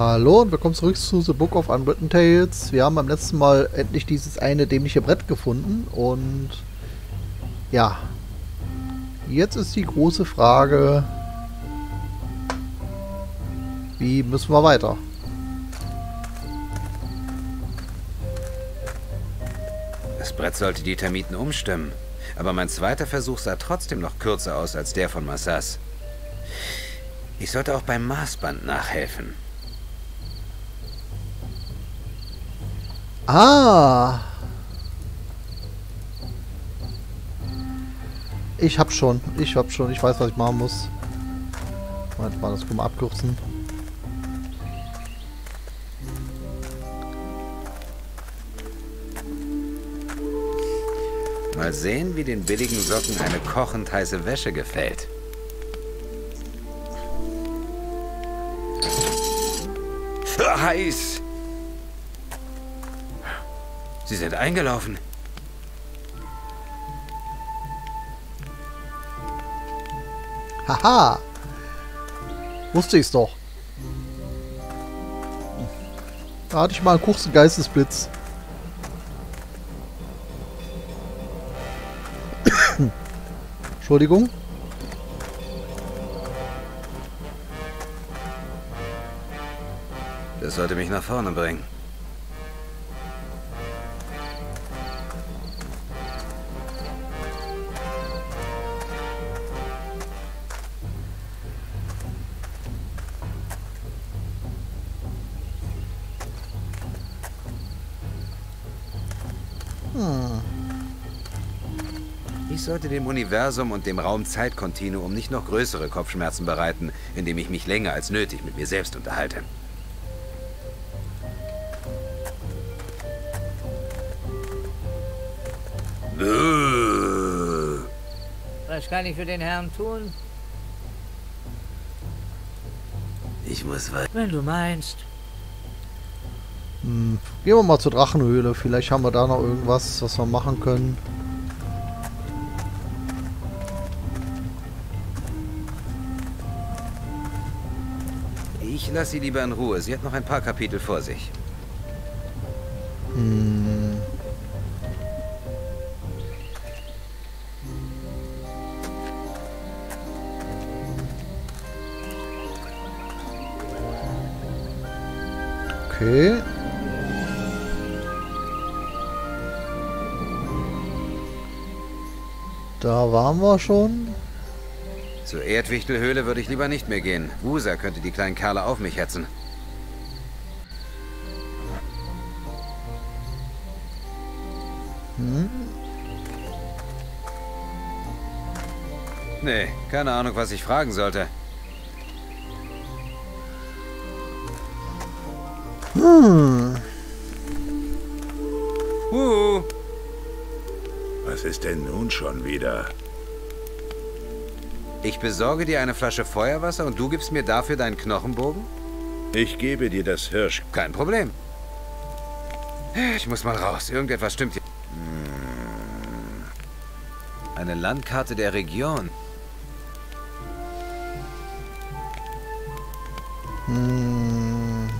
Hallo und willkommen zurück zu The Book of Unwritten Tales. Wir haben beim letzten Mal endlich dieses eine dämliche Brett gefunden und ja, jetzt ist die große Frage, wie müssen wir weiter? Das Brett sollte die Termiten umstimmen, aber mein zweiter Versuch sah trotzdem noch kürzer aus als der von Massas. Ich sollte auch beim Maßband nachhelfen. Ah. Ich hab schon. Ich hab schon. Ich weiß, was ich machen muss. Moment mal, das können wir abkürzen. Mal sehen, wie den billigen Socken eine kochend heiße Wäsche gefällt. Heiß! Sie sind eingelaufen. Haha. Wusste ich's doch. Da hatte ich mal einen kurzen Geistesblitz. Entschuldigung. Das sollte mich nach vorne bringen. Ich sollte dem Universum und dem Raum-Zeit-Kontinuum nicht noch größere Kopfschmerzen bereiten, indem ich mich länger als nötig mit mir selbst unterhalte. Buh. Was kann ich für den Herrn tun? Ich muss weiter. Wenn du meinst. Hm. Gehen wir mal zur Drachenhöhle. Vielleicht haben wir da noch irgendwas, was wir machen können. Ich lasse sie lieber in Ruhe. Sie hat noch ein paar Kapitel vor sich. Hm. Okay. Da waren wir schon. Zur Erdwichtelhöhle würde ich lieber nicht mehr gehen. Wusa könnte die kleinen Kerle auf mich hetzen. Hm? Nee, keine Ahnung, was ich fragen sollte. Hm. Huhu. Was ist denn nun schon wieder? Ich besorge dir eine Flasche Feuerwasser und du gibst mir dafür deinen Knochenbogen? Ich gebe dir das Hirsch. Kein Problem. Ich muss mal raus. Irgendetwas stimmt hier. Eine Landkarte der Region. Hm.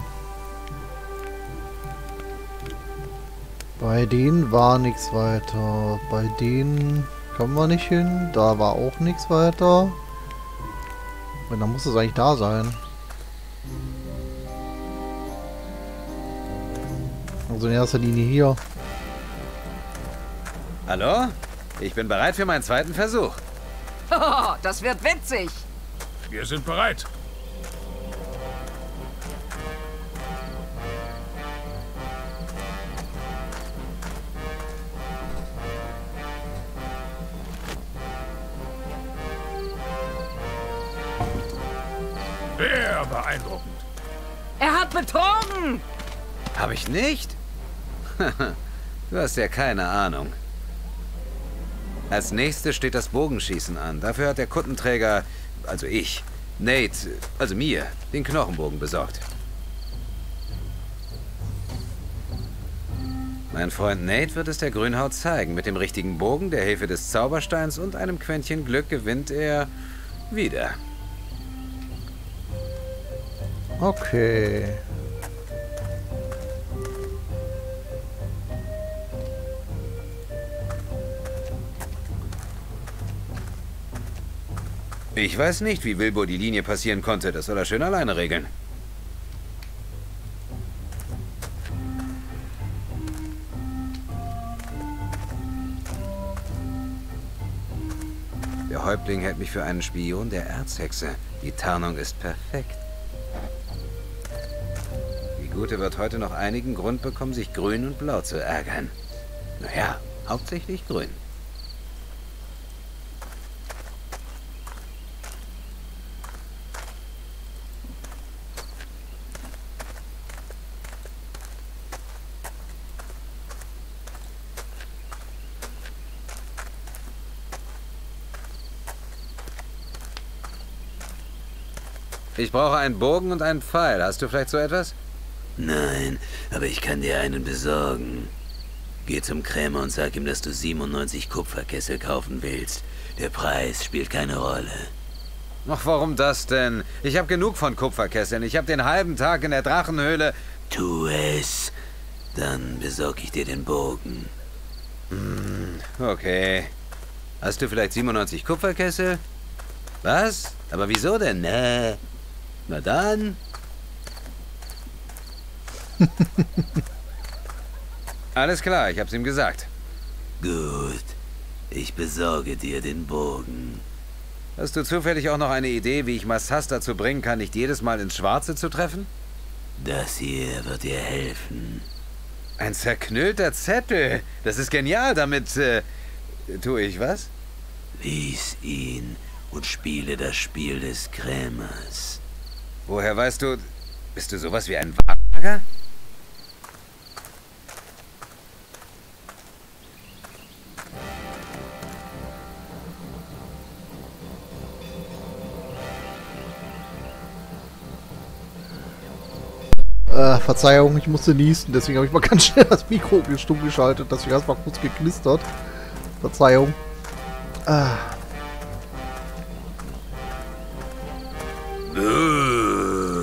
Bei denen war nichts weiter. Bei denen kommen wir nicht hin. Da war auch nichts weiter. Und dann muss es eigentlich da sein. Also in erster Linie hier. Hallo? Ich bin bereit für meinen zweiten Versuch. Oh, das wird witzig. Wir sind bereit. Beeindruckend. Er hat betrogen. Habe ich nicht? du hast ja keine Ahnung. Als nächstes steht das Bogenschießen an. Dafür hat der Kuttenträger, also ich, Nate, also mir, den Knochenbogen besorgt. Mein Freund Nate wird es der Grünhaut zeigen. Mit dem richtigen Bogen, der Hilfe des Zaubersteins und einem Quäntchen Glück gewinnt er wieder. Okay. Ich weiß nicht, wie Wilbur die Linie passieren konnte. Das soll er schön alleine regeln. Der Häuptling hält mich für einen Spion der Erzhexe. Die Tarnung ist perfekt. Gute wird heute noch einigen Grund bekommen, sich grün und blau zu ärgern. Naja, hauptsächlich grün. Ich brauche einen Bogen und einen Pfeil. Hast du vielleicht so etwas? Nein, aber ich kann dir einen besorgen. Geh zum Krämer und sag ihm, dass du 97 Kupferkessel kaufen willst. Der Preis spielt keine Rolle. Ach, warum das denn? Ich habe genug von Kupferkesseln. Ich habe den halben Tag in der Drachenhöhle. Tu es. Dann besorge ich dir den Bogen. Okay. Hast du vielleicht 97 Kupferkessel? Was? Aber wieso denn? Nee. Na dann. Alles klar, ich hab's ihm gesagt. Gut. Ich besorge dir den Bogen. Hast du zufällig auch noch eine Idee, wie ich Massas dazu bringen kann, nicht jedes Mal ins Schwarze zu treffen? Das hier wird dir helfen. Ein zerknüllter Zettel. Das ist genial. Damit, äh, tue ich was? Lies ihn und spiele das Spiel des Krämers. Woher weißt du, bist du sowas wie ein Wahrsager? Verzeihung, ich musste niesen, deswegen habe ich mal ganz schnell das Mikro stumm geschaltet, deswegen hat es mal kurz geknistert. Verzeihung. Ah,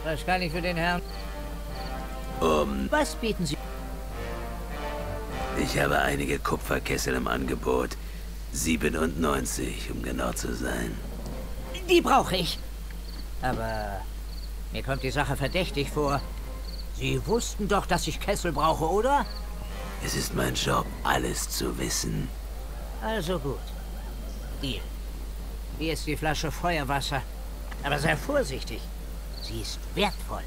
Was kann ich für den Herrn? Um, Was bieten Sie? ich habe einige Kupferkessel im Angebot. 97, um genau zu sein. Die brauche ich. Aber mir kommt die Sache verdächtig vor. Sie wussten doch, dass ich Kessel brauche, oder? Es ist mein Job, alles zu wissen. Also gut. Deal. Hier ist die Flasche Feuerwasser. Aber sei vorsichtig. Sie ist wertvoll.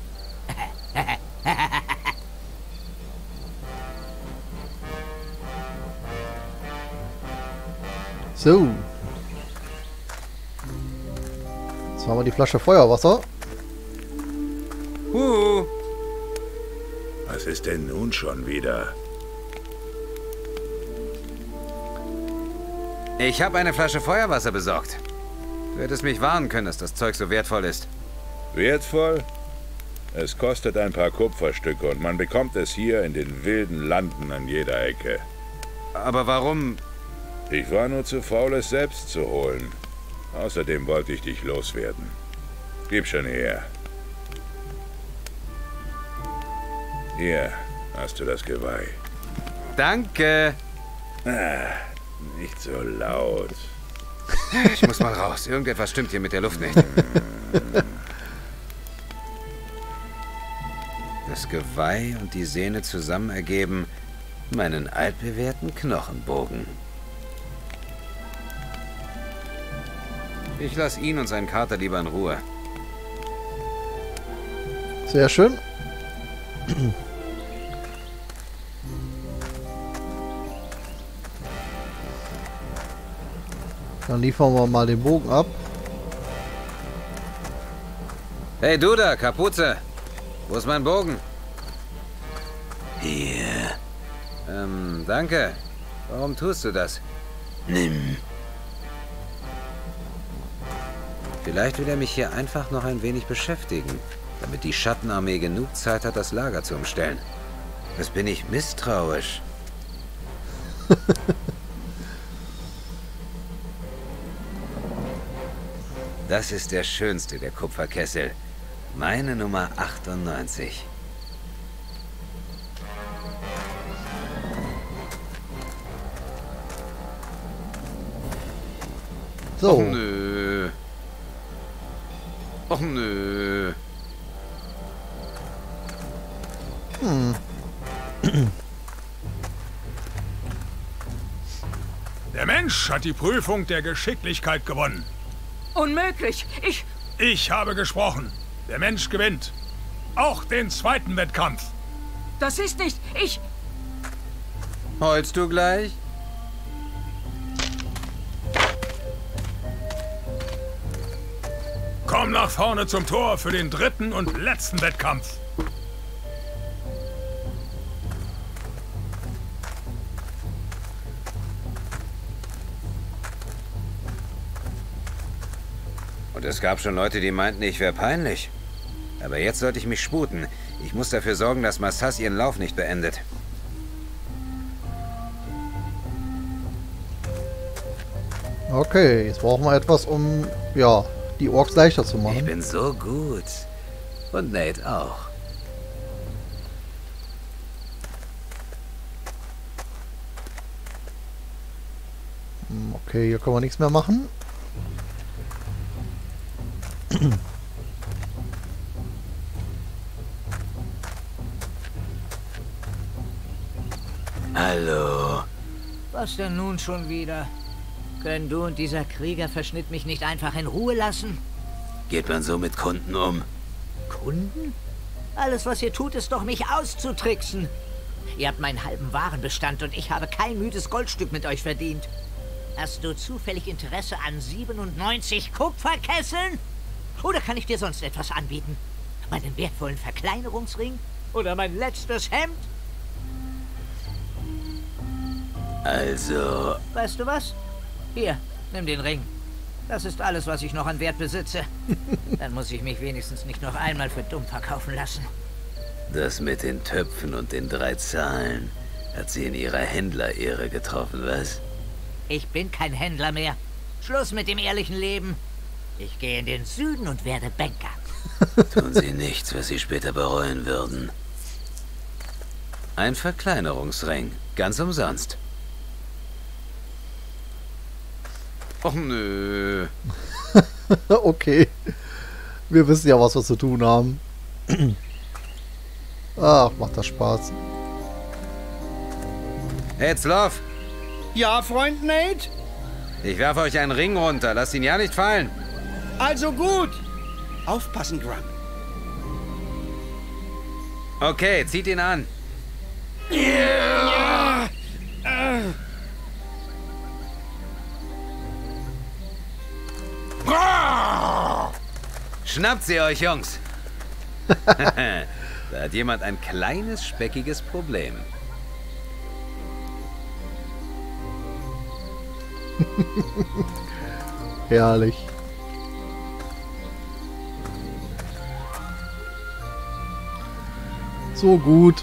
so. Jetzt haben wir die Flasche Feuerwasser. Was ist denn nun schon wieder? Ich habe eine Flasche Feuerwasser besorgt. Du hättest mich warnen können, dass das Zeug so wertvoll ist. Wertvoll? Es kostet ein paar Kupferstücke und man bekommt es hier in den wilden Landen an jeder Ecke. Aber warum? Ich war nur zu faul, es selbst zu holen. Außerdem wollte ich dich loswerden. Gib schon her. Hier hast du das Geweih. Danke. Nicht so laut. Ich muss mal raus. Irgendetwas stimmt hier mit der Luft nicht. Das Geweih und die Sehne zusammen ergeben meinen altbewährten Knochenbogen. Ich lasse ihn und seinen Kater lieber in Ruhe. Sehr schön. Dann liefern wir mal den Bogen ab. Hey du da, Kapuze. Wo ist mein Bogen? Hier, Ähm, danke. Warum tust du das? nimm. Vielleicht will er mich hier einfach noch ein wenig beschäftigen, damit die Schattenarmee genug Zeit hat, das Lager zu umstellen. Das bin ich misstrauisch. das ist der schönste der Kupferkessel. Meine Nummer 98. So, Nö. Och nö. Der Mensch hat die Prüfung der Geschicklichkeit gewonnen. Unmöglich. Ich... Ich habe gesprochen. Der Mensch gewinnt. Auch den zweiten Wettkampf. Das ist nicht... Ich... Heulst du gleich? Komm nach vorne zum Tor für den dritten und letzten Wettkampf. Und es gab schon Leute, die meinten, ich wäre peinlich. Aber jetzt sollte ich mich sputen. Ich muss dafür sorgen, dass Massas ihren Lauf nicht beendet. Okay, jetzt brauchen wir etwas, um ja, die Orks leichter zu Ich machen. bin so gut. Und Nate auch. Hm, Okay, hier können wir nichts mehr machen. Was denn nun schon wieder? Können du und dieser Kriegerverschnitt mich nicht einfach in Ruhe lassen? Geht man so mit Kunden um? Kunden? Alles, was ihr tut, ist doch, mich auszutricksen. Ihr habt meinen halben Warenbestand und ich habe kein müdes Goldstück mit euch verdient. Hast du zufällig Interesse an 97 Kupferkesseln? Oder kann ich dir sonst etwas anbieten? Meinen wertvollen Verkleinerungsring? Oder mein letztes Hemd? Also, Weißt du was? Hier, nimm den Ring. Das ist alles, was ich noch an Wert besitze. Dann muss ich mich wenigstens nicht noch einmal für dumm verkaufen lassen. das mit den Töpfen und den drei Zahlen hat sie in ihrer Händlerehre getroffen, was? Ich bin kein Händler mehr. Schluss mit dem ehrlichen Leben. Ich gehe in den Süden und werde Banker. Tun sie nichts, was sie später bereuen würden. Ein Verkleinerungsring. Ganz umsonst. Och nö. okay. Wir wissen ja, was wir zu tun haben. Ach, macht das Spaß. Hey, Zloff, Ja, Freund Nate? ich werfe euch einen Ring runter. Lasst ihn ja nicht fallen. Also gut. Aufpassen, Grump. Okay, zieht ihn an. Schnappt sie euch, Jungs. da hat jemand ein kleines, speckiges Problem. Herrlich. So gut.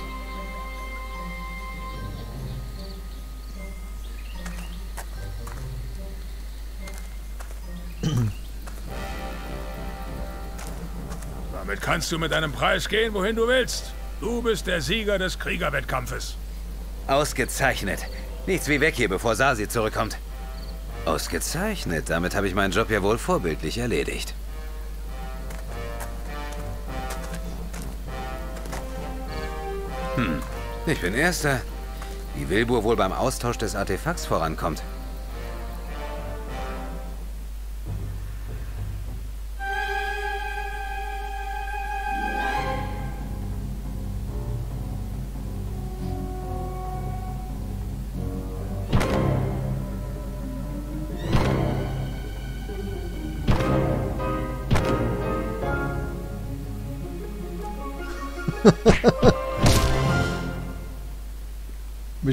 Kannst du mit deinem Preis gehen, wohin du willst. Du bist der Sieger des Kriegerwettkampfes. Ausgezeichnet. Nichts wie weg hier, bevor Sasi zurückkommt. Ausgezeichnet. Damit habe ich meinen Job ja wohl vorbildlich erledigt. Hm, ich bin Erster. Wie Wilbur wohl beim Austausch des Artefakts vorankommt.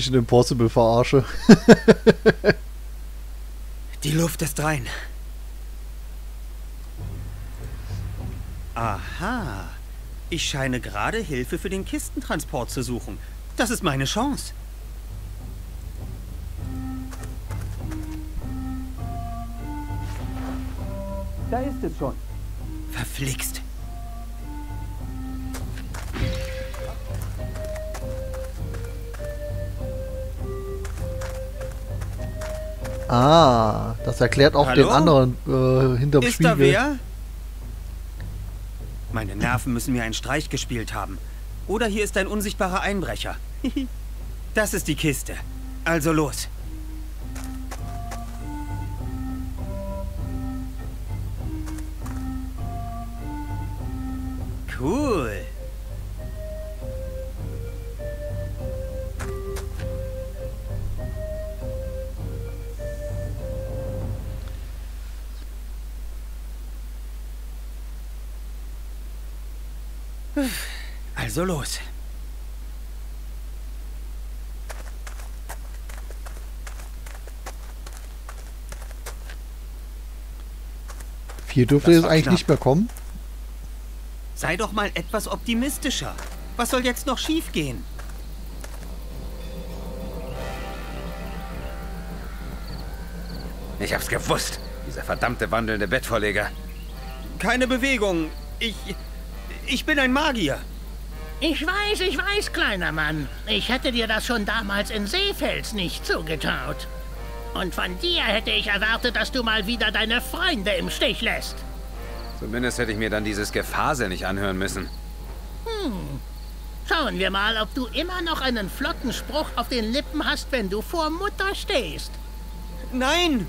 Mission Impossible verarsche. Die Luft ist rein. Aha. Ich scheine gerade Hilfe für den Kistentransport zu suchen. Das ist meine Chance. Da ist es schon. Verflixt. Ah, das erklärt auch Hallo? den anderen äh, hinterm Ist Spiegel. da wer? Meine Nerven müssen mir einen Streich gespielt haben. Oder hier ist ein unsichtbarer Einbrecher. das ist die Kiste. Also los. Cool. Also los. Viel dürfte jetzt war eigentlich knapp. nicht mehr kommen. Sei doch mal etwas optimistischer. Was soll jetzt noch schiefgehen? Ich hab's gewusst. Dieser verdammte wandelnde Bettvorleger. Keine Bewegung. Ich. Ich bin ein Magier. Ich weiß, ich weiß, kleiner Mann. Ich hätte dir das schon damals in Seefels nicht zugetraut. Und von dir hätte ich erwartet, dass du mal wieder deine Freunde im Stich lässt. Zumindest hätte ich mir dann dieses Gefasel nicht anhören müssen. Schauen wir mal, ob du immer noch einen flotten Spruch auf den Lippen hast, wenn du vor Mutter stehst. Nein!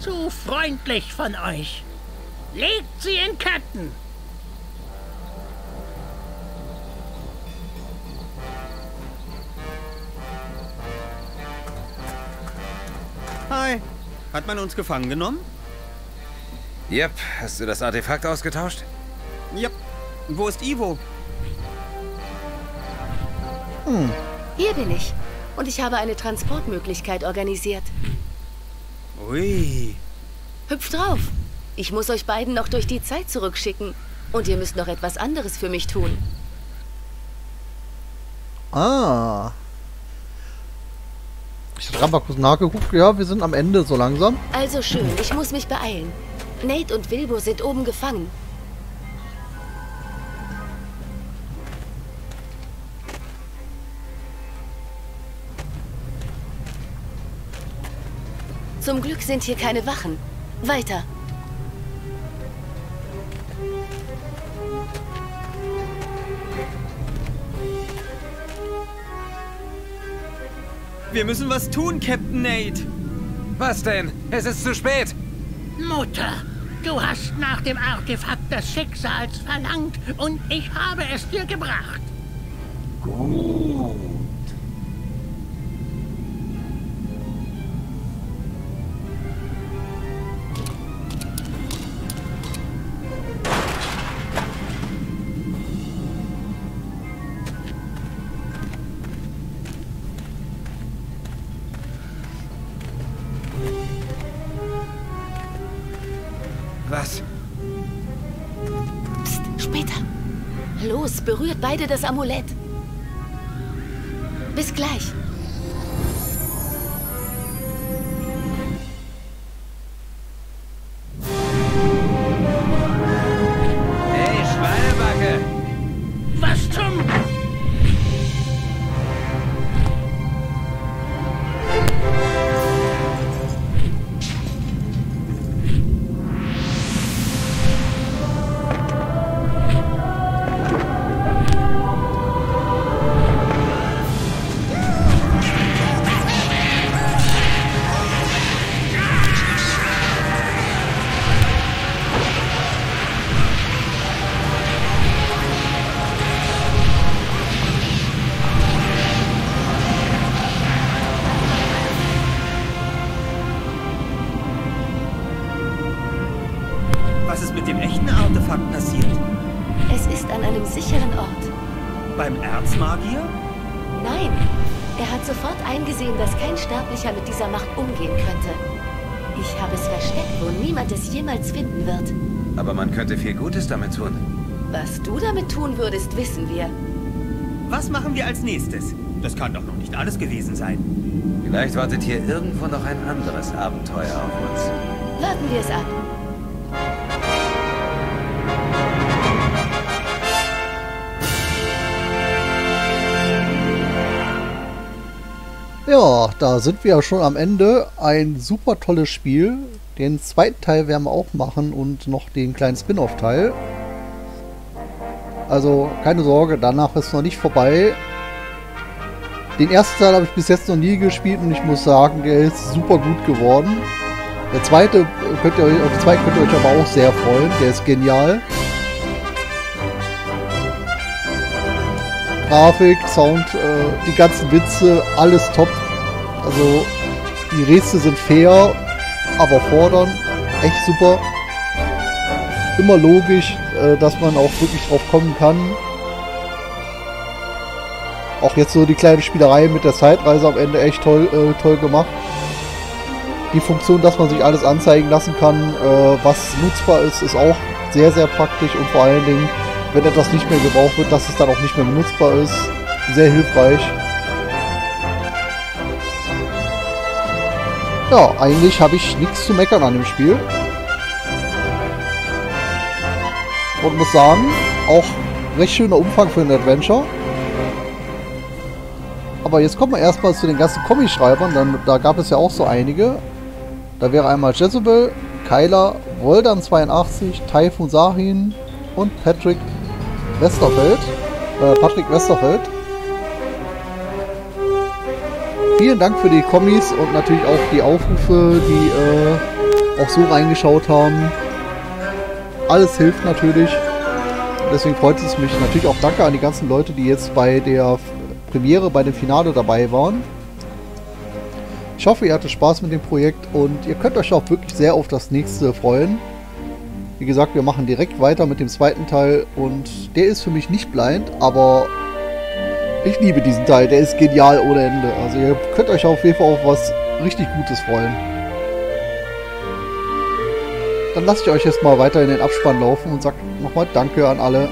Zu freundlich von euch. Legt sie in Ketten. Hi. Hat man uns gefangen genommen? Yep, hast du das Artefakt ausgetauscht? Yep. Wo ist Ivo? Hier bin ich. Und ich habe eine Transportmöglichkeit organisiert. Ui. Hüpft drauf. Ich muss euch beiden noch durch die Zeit zurückschicken. Und ihr müsst noch etwas anderes für mich tun. Ah. Ich habe gerade mal kurz nachgeguckt. Ja, wir sind am Ende so langsam. Also schön, ich muss mich beeilen. Nate und Wilbur sind oben gefangen. Zum Glück sind hier keine Wachen. Weiter. Wir müssen was tun, Captain Nate. Was denn? Es ist zu spät. Mutter, du hast nach dem Artefakt des Schicksals verlangt und ich habe es dir gebracht. Was? Berührt beide das Amulett. Bis gleich. Gutes damit tun. Was du damit tun würdest, wissen wir. Was machen wir als nächstes? Das kann doch noch nicht alles gewesen sein. Vielleicht wartet hier irgendwo noch ein anderes Abenteuer auf uns. Warten wir es ab. Ja, da sind wir ja schon am Ende. Ein super tolles Spiel. Den zweiten Teil werden wir auch machen und noch den kleinen Spin-off-Teil. Also keine Sorge, danach ist noch nicht vorbei. Den ersten Teil habe ich bis jetzt noch nie gespielt und ich muss sagen, der ist super gut geworden. Der zweite könnt ihr euch, auf den zweiten könnt ihr euch aber auch sehr freuen. Der ist genial. Grafik, Sound, äh, die ganzen Witze, alles top. Also die Rätsel sind fair, aber fordern. Echt super. Immer logisch, äh, dass man auch wirklich drauf kommen kann. Auch jetzt so die kleine Spielerei mit der Zeitreise am Ende echt toll, äh, toll gemacht. Die Funktion, dass man sich alles anzeigen lassen kann, äh, was nutzbar ist, ist auch sehr, sehr praktisch und vor allen Dingen wenn etwas nicht mehr gebraucht wird, dass es dann auch nicht mehr benutzbar ist. Sehr hilfreich. Ja, eigentlich habe ich nichts zu meckern an dem Spiel. Und muss sagen, auch recht schöner Umfang für ein Adventure. Aber jetzt kommen wir erstmal zu den ganzen Comic-Schreibern, dann da gab es ja auch so einige. Da wäre einmal Jezebel, Kyler, Voldan82, Typhoon Sahin und Patrick Westerfeld. Äh, Patrick Westerfeld. Vielen Dank für die Kommis und natürlich auch die Aufrufe, die äh, auch so reingeschaut haben. Alles hilft natürlich. Deswegen freut es mich natürlich auch danke an die ganzen Leute, die jetzt bei der Premiere, bei dem Finale dabei waren. Ich hoffe, ihr hattet Spaß mit dem Projekt und ihr könnt euch auch wirklich sehr auf das nächste freuen. Wie gesagt, wir machen direkt weiter mit dem zweiten Teil und der ist für mich nicht blind, aber ich liebe diesen Teil, der ist genial ohne Ende. Also ihr könnt euch auf jeden Fall auf was richtig Gutes freuen. Dann lasse ich euch jetzt mal weiter in den Abspann laufen und sag nochmal Danke an alle.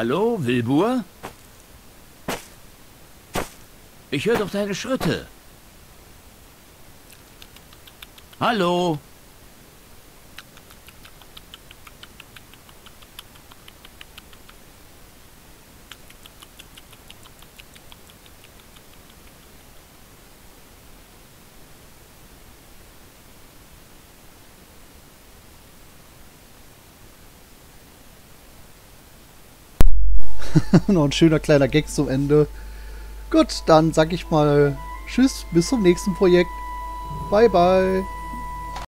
Hallo, Wilbur? Ich höre doch deine Schritte. Hallo? Noch ein schöner kleiner Gag zum Ende. Gut, dann sag ich mal Tschüss, bis zum nächsten Projekt. Bye, bye.